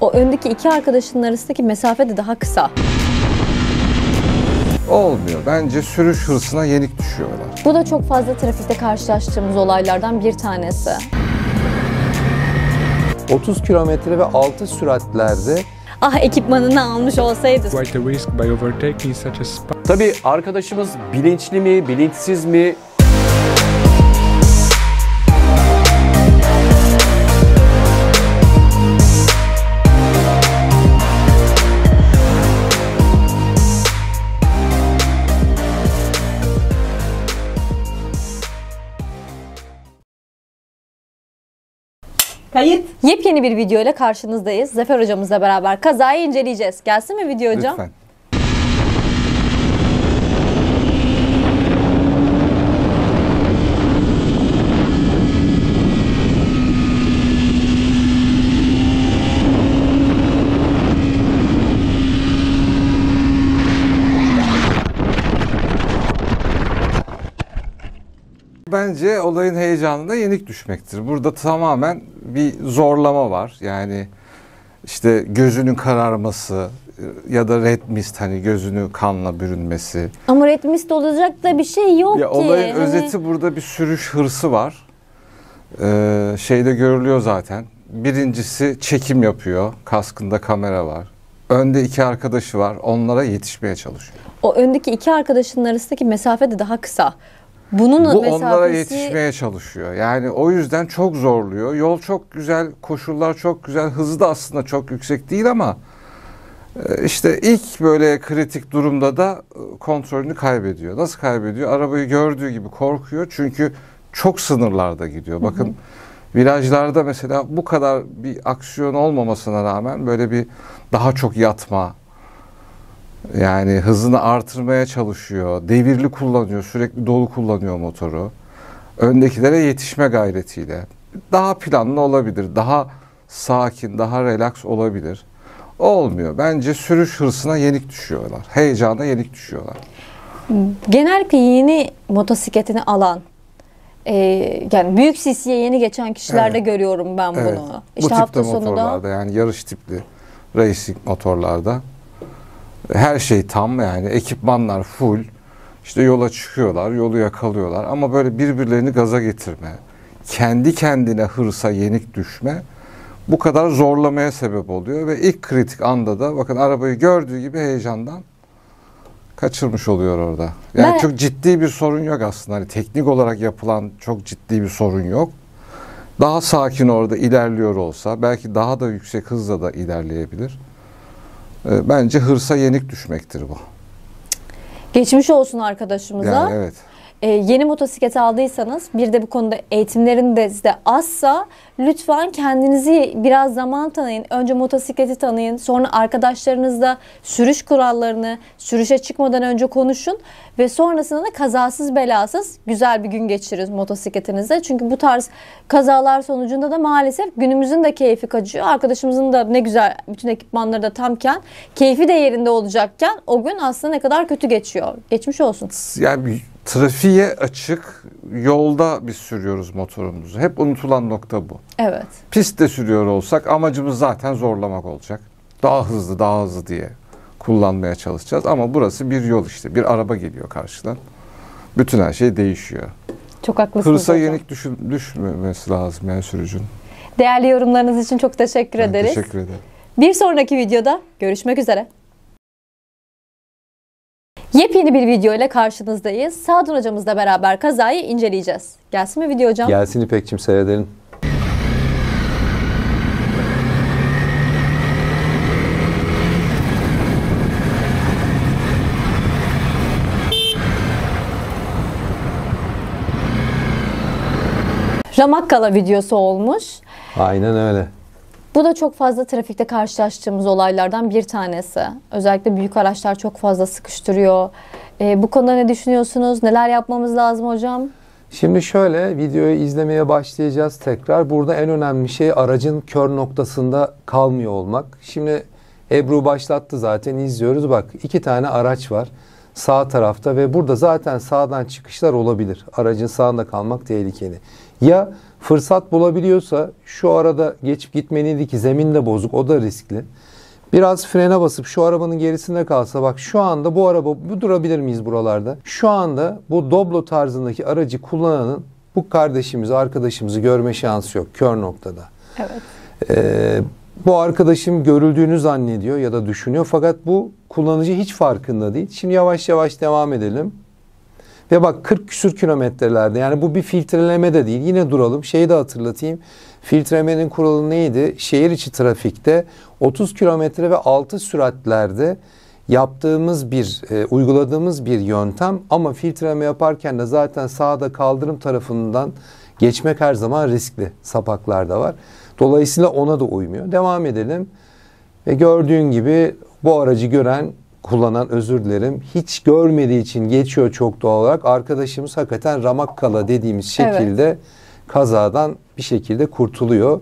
O öndeki iki arkadaşının arasındaki mesafe de daha kısa. Olmuyor. Bence sürüş hırsına yenik düşüyorlar. Bu da çok fazla trafikte karşılaştığımız olaylardan bir tanesi. 30 kilometre ve altı süratlerde Ah ekipmanını almış olsaydı. quite a risk by overtaking such a. Tabii arkadaşımız bilinçli mi, bilinçsiz mi Kayıt. Yepyeni bir video ile karşınızdayız. Zafer hocamızla beraber kazayı inceleyeceğiz. Gelsin mi video hocam? Lütfen. Bence olayın heyecanında yenik düşmektir. Burada tamamen bir zorlama var. Yani işte gözünün kararması e, ya da red mist hani gözünü kanla bürünmesi. Ama red mist olacak da bir şey yok Ya ki. olayın Hani- özeti burada bir sürüş hırsı var. Ee, şeyde görülüyor zaten. Birincisi çekim yapıyor. Kaskında kamera var. Önde iki arkadaşı var. Onlara yetişmeye çalışıyor. O öndeki iki arkadaşının arasındaki mesafe de daha kısa. Bunun Bu mesafesi... onlara yetişmeye çalışıyor. Yani o yüzden çok zorluyor. Yol çok güzel, koşullar çok güzel. Hızı da aslında çok yüksek değil ama e, işte ilk böyle kritik durumda da e, kontrolünü kaybediyor. Nasıl kaybediyor? Arabayı gördüğü gibi korkuyor. Çünkü çok sınırlarda gidiyor. Bakın virajlarda mesela bu kadar bir aksiyon olmamasına rağmen böyle bir daha çok yatma, yani hızını artırmaya çalışıyor. Devirli kullanıyor. Sürekli dolu kullanıyor motoru. Öndekilere yetişme gayretiyle. Daha planlı olabilir. Daha sakin, daha relax olabilir. Olmuyor. Bence sürüş hırsına yenik düşüyorlar. Heyecana yenik düşüyorlar. Genellikle yeni motosikletini alan, e, yani büyük CC'ye yeni geçen kişilerde Evet. görüyorum ben Evet. bunu. Bu İşte tipte hafta sonu da motorlarda yani yarış tipli racing motorlarda her şey tam yani ekipmanlar full. İşte yola çıkıyorlar, yolu yakalıyorlar ama böyle birbirlerini gaza getirme, kendi kendine hırsa yenik düşme bu kadar zorlamaya sebep oluyor ve ilk kritik anda da bakın arabayı gördüğü gibi heyecandan kaçırmış oluyor orada. Yani Ben- çok ciddi bir sorun yok aslında. Hani teknik olarak yapılan çok ciddi bir sorun yok. Daha sakin orada ilerliyor olsa belki daha da yüksek hızla da ilerleyebilir. Ee, Bence hırsa yenik düşmektir bu. geçmiş olsun arkadaşımıza. Yani evet. E, yeni motosiklet aldıysanız bir de bu konuda eğitimlerin de size azsa lütfen kendinizi biraz zaman tanıyın. Önce motosikleti tanıyın. Sonra arkadaşlarınızla sürüş kurallarını sürüşe çıkmadan önce konuşun. Ve sonrasında da kazasız belasız güzel bir gün geçirin motosikletinizde. Çünkü bu tarz kazalar sonucunda da maalesef günümüzün de keyfi kaçıyor. Arkadaşımızın da ne güzel bütün ekipmanları da tamken keyfi de yerinde olacakken o gün aslında ne kadar kötü geçiyor. Geçmiş olsun. Yani trafiğe açık yolda biz sürüyoruz motorumuzu. Hep unutulan nokta bu. Evet. Pistte sürüyor olsak amacımız zaten zorlamak olacak. Daha hızlı, daha hızlı diye kullanmaya çalışacağız. Ama burası bir yol işte. Bir araba geliyor karşıdan. Bütün her şey değişiyor. Çok haklısınız Hırsa hocam. yenik düşün, düşmemesi lazım yani sürücünün. Değerli yorumlarınız için çok teşekkür Ben ederiz. teşekkür ederim. Bir sonraki videoda görüşmek üzere. Yepyeni bir video ile karşınızdayız. Sadun hocamızla beraber kazayı inceleyeceğiz. Gelsin mi video hocam? gelsin İpekçim seyredelim. Ramakkala videosu olmuş. Aynen öyle. Bu da çok fazla trafikte karşılaştığımız olaylardan bir tanesi. Özellikle büyük araçlar çok fazla sıkıştırıyor. Ee, bu konuda ne düşünüyorsunuz? Neler yapmamız lazım hocam? Şimdi şöyle videoyu izlemeye başlayacağız tekrar. Burada en önemli şey aracın kör noktasında kalmıyor olmak. Şimdi Ebru başlattı zaten izliyoruz. Bak iki tane araç var sağ tarafta ve burada zaten sağdan çıkışlar olabilir. Aracın sağında kalmak tehlikeli. Ya Fırsat bulabiliyorsa şu arada geçip gitmeliydi ki zemin de bozuk o da riskli. Biraz frene basıp şu arabanın gerisinde kalsa bak şu anda bu araba bu durabilir miyiz buralarda? Şu anda bu Doblo tarzındaki aracı kullananın bu kardeşimizi arkadaşımızı görme şansı yok kör noktada. Evet. Ee, bu arkadaşım görüldüğünü zannediyor ya da düşünüyor fakat bu kullanıcı hiç farkında değil. Şimdi yavaş yavaş devam edelim. Ve bak 40 küsür kilometrelerde yani bu bir filtreleme de değil. Yine duralım. Şeyi de hatırlatayım. Filtrelemenin kuralı neydi? Şehir içi trafikte 30 kilometre ve altı süratlerde yaptığımız bir, e, uyguladığımız bir yöntem ama filtreleme yaparken de zaten sağda kaldırım tarafından geçmek her zaman riskli. Sapaklar da var. Dolayısıyla ona da uymuyor. Devam edelim. Ve gördüğün gibi bu aracı gören, kullanan özür dilerim. Hiç görmediği için geçiyor çok doğal olarak. Arkadaşımız hakikaten ramakkala dediğimiz şekilde kazadan bir şekilde kurtuluyor.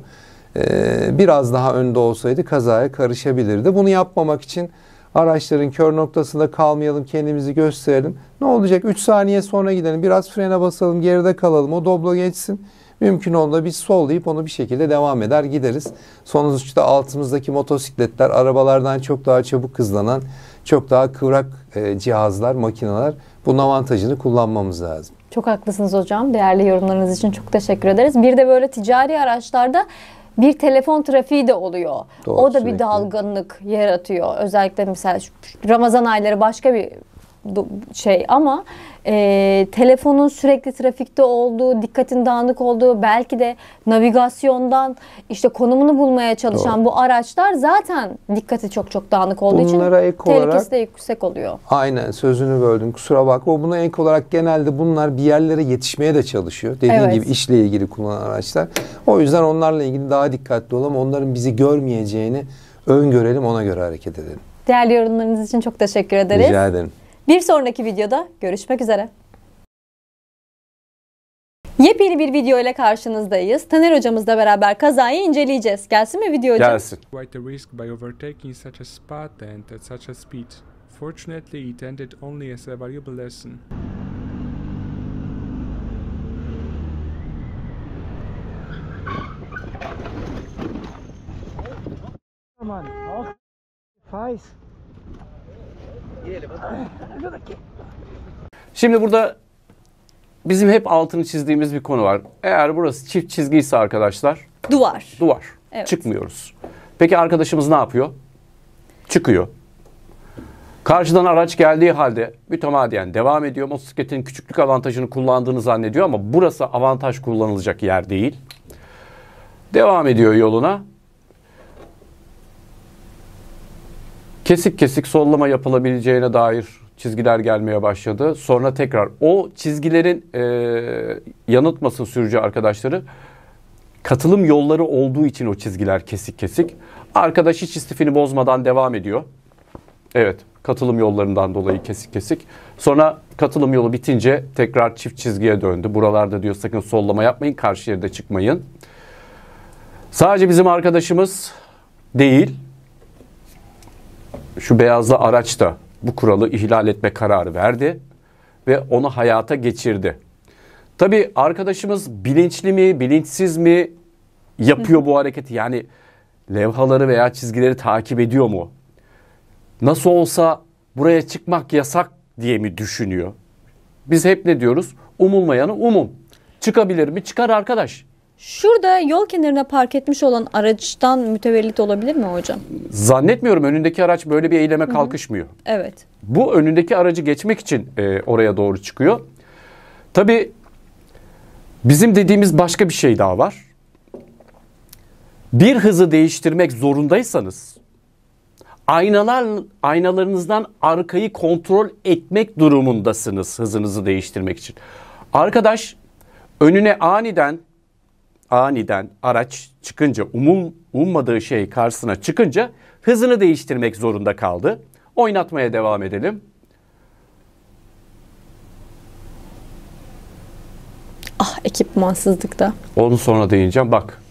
Ee, biraz daha önde olsaydı kazaya karışabilirdi. Bunu yapmamak için araçların kör noktasında kalmayalım, kendimizi gösterelim. Ne olacak? 3 saniye sonra gidelim. Biraz frene basalım, geride kalalım. O doblo geçsin. Mümkün olduğunda biz sollayıp onu bir şekilde devam eder gideriz. Sonuçta altımızdaki motosikletler arabalardan çok daha çabuk hızlanan, çok daha kıvrak e, cihazlar, makineler. Bunun avantajını kullanmamız lazım. Çok haklısınız hocam. Değerli yorumlarınız için çok teşekkür ederiz. Bir de böyle ticari araçlarda bir telefon trafiği de oluyor. Doğru, o da bir sürekli. dalgınlık yaratıyor. Özellikle mesela Ramazan ayları başka bir şey ama e, telefonun sürekli trafikte olduğu, dikkatin dağınık olduğu, belki de navigasyondan işte konumunu bulmaya çalışan bu araçlar zaten dikkati çok çok dağınık olduğu Bunlara için ek olarak- tehlikesi de yüksek oluyor. Aynen sözünü böldüm kusura bakma. Buna ek olarak genelde bunlar bir yerlere yetişmeye de çalışıyor. Dediğim Evet. gibi işle ilgili kullanan araçlar. O yüzden onlarla ilgili daha dikkatli olalım. Onların bizi görmeyeceğini öngörelim ona göre hareket edelim. Değerli yorumlarınız için çok teşekkür ederiz. Rica ederim. Bir sonraki videoda görüşmek üzere. Yepyeni bir video ile karşınızdayız. Taner hocamızla beraber kazayı inceleyeceğiz. Gelsin mi video hocam? Gelsin. Quite a risk by overtaking such a spot and at such a speed. Fortunately, it ended only as a valuable lesson. Şimdi burada bizim hep altını çizdiğimiz bir konu var. Eğer burası çift çizgiyse arkadaşlar Duvar. duvar. Evet. Çıkmıyoruz. Peki arkadaşımız ne yapıyor? Çıkıyor. Karşıdan araç geldiği halde mütemadiyen devam ediyor. Motosikletin küçüklük avantajını kullandığını zannediyor ama burası avantaj kullanılacak yer değil. Devam ediyor yoluna. Kesik kesik sollama yapılabileceğine dair çizgiler gelmeye başladı. Sonra tekrar o çizgilerin e, yanıltmasın sürücü arkadaşları katılım yolları olduğu için o çizgiler kesik kesik. Arkadaş hiç istifini bozmadan devam ediyor. Evet, katılım yollarından dolayı kesik kesik. Sonra katılım yolu bitince tekrar çift çizgiye döndü. Buralarda diyor sakın sollama yapmayın, karşı şeride çıkmayın. Sadece bizim arkadaşımız değil, şu beyazlı araç da bu kuralı ihlal etme kararı verdi ve onu hayata geçirdi. Tabii arkadaşımız bilinçli mi, bilinçsiz mi yapıyor bu hareketi? Yani levhaları veya çizgileri takip ediyor mu? Nasıl olsa buraya çıkmak yasak diye mi düşünüyor? Biz hep ne diyoruz? Umulmayanı umum. Çıkabilir mi? Çıkar arkadaş. Şurada yol kenarına park etmiş olan araçtan mütevellit olabilir mi hocam? Zannetmiyorum önündeki araç böyle bir eyleme kalkışmıyor. Evet. Bu önündeki aracı geçmek için e, oraya doğru çıkıyor. Tabii bizim dediğimiz başka bir şey daha var. Bir hızı değiştirmek zorundaysanız aynalar aynalarınızdan arkayı kontrol etmek durumundasınız hızınızı değiştirmek için. Arkadaş önüne aniden aniden araç çıkınca umum ummadığı şey karşısına çıkınca hızını değiştirmek zorunda kaldı. Oynatmaya devam edelim. Ah ekipmansızlıkta. Onu sonra değineceğim. Bak.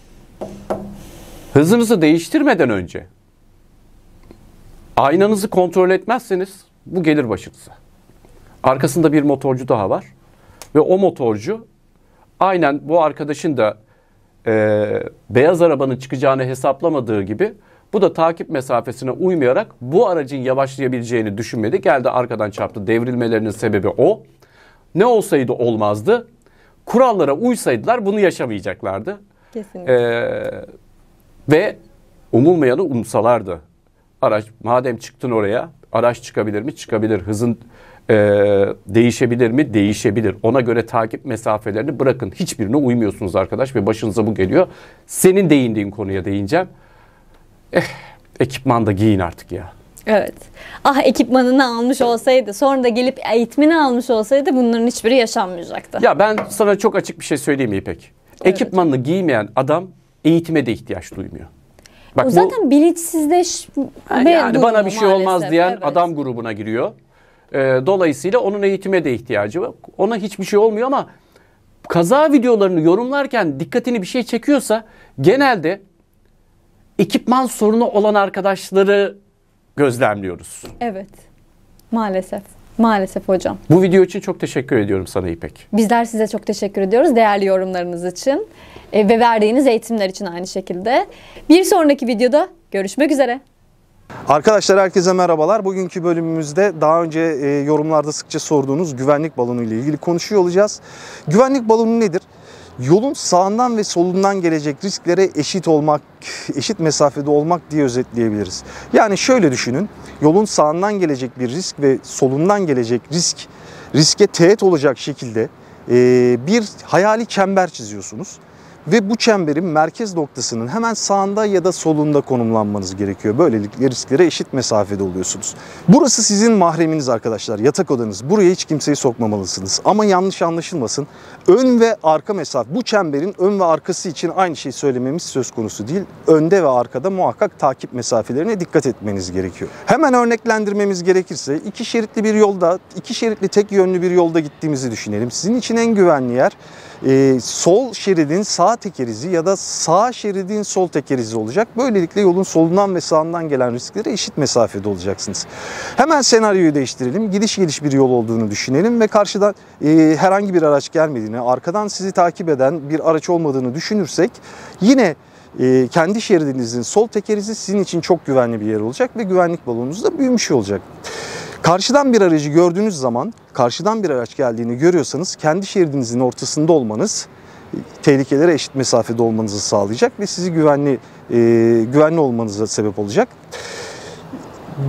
Hızınızı değiştirmeden önce aynanızı kontrol etmezseniz bu gelir başınıza. Arkasında bir motorcu daha var. Ve o motorcu aynen bu arkadaşın da e, beyaz arabanın çıkacağını hesaplamadığı gibi bu da takip mesafesine uymayarak bu aracın yavaşlayabileceğini düşünmedi. Geldi arkadan çarptı. Devrilmelerinin sebebi o. Ne olsaydı olmazdı. Kurallara uysaydılar bunu yaşamayacaklardı. Kesinlikle. Ee, ve umulmayanı umsalardı. Araç madem çıktın oraya araç çıkabilir mi? Çıkabilir. Hızın e, değişebilir mi? Değişebilir. Ona göre takip mesafelerini bırakın. Hiçbirine uymuyorsunuz arkadaş ve başınıza bu geliyor. Senin değindiğin konuya değineceğim. Eh, ekipman da giyin artık ya. Evet. Ah ekipmanını almış olsaydı, sonra da gelip eğitimini almış olsaydı bunların hiçbiri yaşanmayacaktı. Ya ben sana çok açık bir şey söyleyeyim İpek? Evet. Ekipmanını giymeyen adam eğitime de ihtiyaç duymuyor. Bak o bu- zaten bilinçsizleşme yani bana bir şey olmaz diyen evet. adam grubuna giriyor. Ee, dolayısıyla onun eğitime de ihtiyacı var. Ona hiçbir şey olmuyor ama kaza videolarını yorumlarken dikkatini bir şey çekiyorsa genelde ekipman sorunu olan arkadaşları gözlemliyoruz. Evet. Maalesef. Maalesef hocam. Bu video için çok teşekkür ediyorum sana İpek. Bizler size çok teşekkür ediyoruz değerli yorumlarınız için e, ve verdiğiniz eğitimler için aynı şekilde. Bir sonraki videoda görüşmek üzere. Arkadaşlar herkese merhabalar. Bugünkü bölümümüzde daha önce e, yorumlarda sıkça sorduğunuz güvenlik balonu ile ilgili konuşuyor olacağız. Güvenlik balonu nedir? Yolun sağından ve solundan gelecek risklere eşit olmak, eşit mesafede olmak diye özetleyebiliriz. Yani şöyle düşünün. Yolun sağından gelecek bir risk ve solundan gelecek risk riske teğet olacak şekilde e, bir hayali çember çiziyorsunuz. Ve bu çemberin merkez noktasının hemen sağında ya da solunda konumlanmanız gerekiyor. Böylelikle risklere eşit mesafede oluyorsunuz. Burası sizin mahreminiz arkadaşlar, yatak odanız. Buraya hiç kimseyi sokmamalısınız. Ama yanlış anlaşılmasın. Ön ve arka mesafe, bu çemberin ön ve arkası için aynı şeyi söylememiz söz konusu değil. Önde ve arkada muhakkak takip mesafelerine dikkat etmeniz gerekiyor. Hemen örneklendirmemiz gerekirse iki şeritli bir yolda, iki şeritli tek yönlü bir yolda gittiğimizi düşünelim. Sizin için en güvenli yer e, sol şeridin sağ tekerizi ya da sağ şeridin sol tekerizi olacak. Böylelikle yolun solundan ve sağından gelen risklere eşit mesafede olacaksınız. Hemen senaryoyu değiştirelim. Gidiş geliş bir yol olduğunu düşünelim ve karşıdan e, herhangi bir araç gelmediğini, arkadan sizi takip eden bir araç olmadığını düşünürsek yine e, kendi şeridinizin sol tekerizi sizin için çok güvenli bir yer olacak ve güvenlik balonunuz da büyümüş olacak. Karşıdan bir aracı gördüğünüz zaman, karşıdan bir araç geldiğini görüyorsanız kendi şeridinizin ortasında olmanız tehlikelere eşit mesafede olmanızı sağlayacak ve sizi güvenli e, güvenli olmanıza sebep olacak.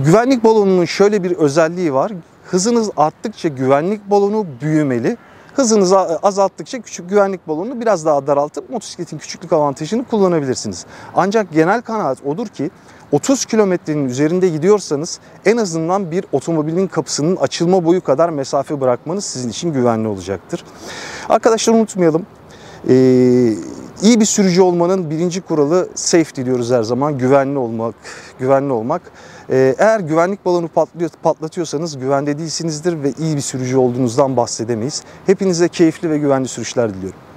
Güvenlik balonunun şöyle bir özelliği var. Hızınız arttıkça güvenlik balonu büyümeli. Hızınızı azalttıkça küçük güvenlik balonunu biraz daha daraltıp motosikletin küçüklük avantajını kullanabilirsiniz. Ancak genel kanaat odur ki 30 kilometrenin üzerinde gidiyorsanız en azından bir otomobilin kapısının açılma boyu kadar mesafe bırakmanız sizin için güvenli olacaktır. Arkadaşlar unutmayalım. Ee, iyi bir sürücü olmanın birinci kuralı safety diyoruz her zaman. Güvenli olmak, güvenli olmak. Ee, eğer güvenlik balonu patlıyor, patlatıyorsanız güvende değilsinizdir ve iyi bir sürücü olduğunuzdan bahsedemeyiz. Hepinize keyifli ve güvenli sürüşler diliyorum.